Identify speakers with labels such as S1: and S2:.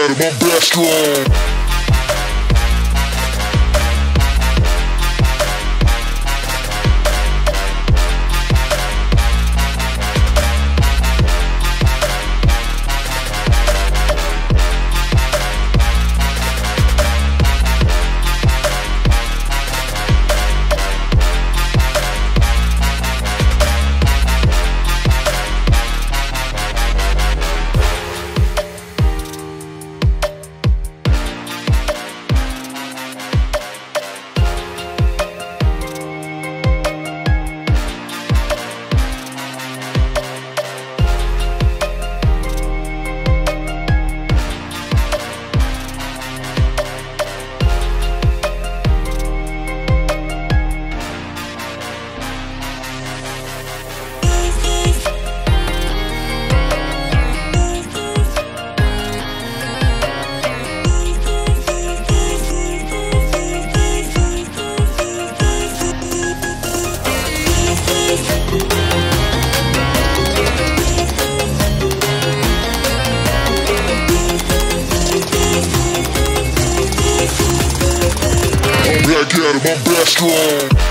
S1: at him, I'm back strong. Him, I'm back strong.